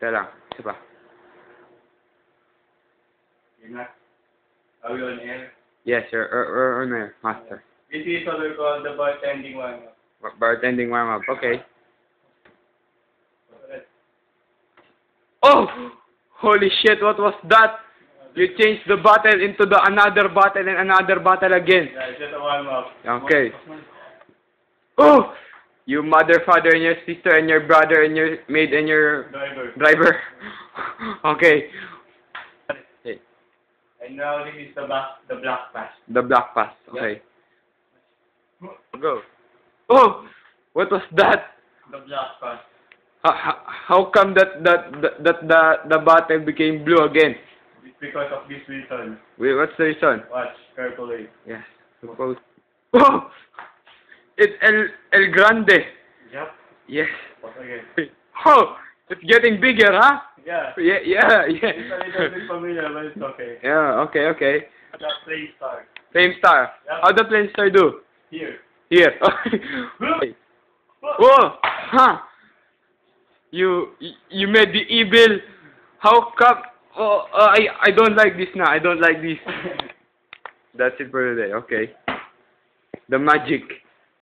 Teka lang. Isa pa. Yun na. Are we on air? Yes, sir. Er, er, er, er, master. This is what we call the bartending. Bar- Bartending warm up. Okay. Oh! Holy shit, what was that? You changed the bottle into the another bottle and another bottle again. Yeah, it's just a warm up. Okay. Oh! You mother, father, and your sister, and your brother, and your maid, and your Driver. driver. okay. Okay. And now this is the black, the black pass. The black pass. Okay. Go. Oh! What was that? The black pass. How, how, how come that, that, that, that the, the bottle became blue again? It's because of this reason. Wait, what's the reason? Watch carefully. Yes. Suppose. Oh! It's El, El Grande. Yep. Yes. Once again. Oh! It's getting bigger, huh? Yeah. Yeah, yeah, It's a yeah. little bit familiar, but it's okay. yeah, okay, okay. Just play star. Flame Star. Yeah. How the Flame Star do? Here. Here. Okay. Whoa! Huh! You you made the evil. How come? Oh, uh, I I don't like this now. I don't like this. That's it for today. Okay. The magic.